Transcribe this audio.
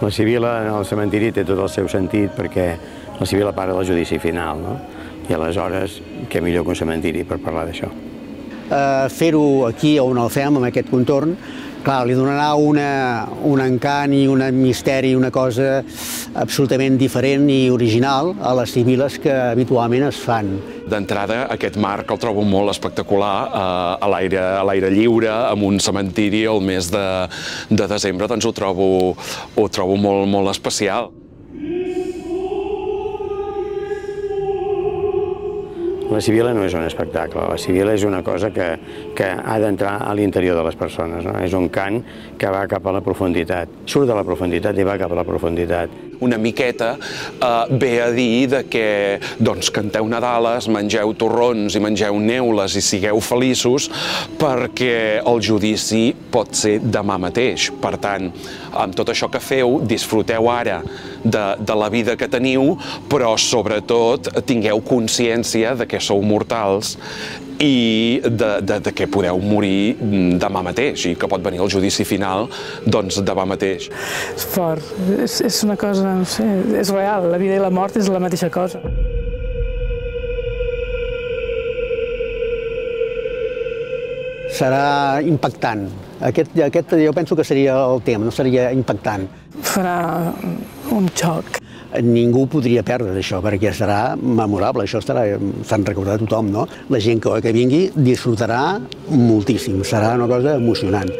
La civil en el cementiri té tot el seu sentit perquè la civil part del judici final, no? I aleshores, què millor que un cementiri per parlar d'això? Eh, Fer-ho aquí on el fem, amb aquest contorn, clar, li donarà una, un encant i un misteri, una cosa absolutament diferent i original a les civiles que habitualment es fan. D'entrada, aquest marc el trobo molt espectacular eh, a l'aire a l'aire lliure, amb un cementiri el mes de, de desembre, doncs ho trobo, ho trobo molt, molt especial. La civila no és un espectacle, la civila és una cosa que, que ha d'entrar a l'interior de les persones, no? és un cant que va cap a la profunditat, surt de la profunditat i va cap a la profunditat. Una miqueta eh, ve a dir de que doncs, canteu Nadales, mengeu torrons i mengeu neules i sigueu feliços perquè el judici pot ser demà mateix. Per tant, amb tot això que feu, disfruteu ara de, de la vida que teniu, però sobretot tingueu consciència de que sou mortals i de, de, de que podeu morir demà mateix i que pot venir el judici final doncs demà mateix. És fort, és, és una cosa, no sé, és real, la vida i la mort és la mateixa cosa. Serà impactant. Aquest, aquest jo penso que seria el tema, no seria impactant. Farà un xoc. Ningú podria perdre d'això, perquè serà memorable, això estarà, se'n recordarà tothom, no? La gent que, que vingui disfrutarà moltíssim, serà una cosa emocionant.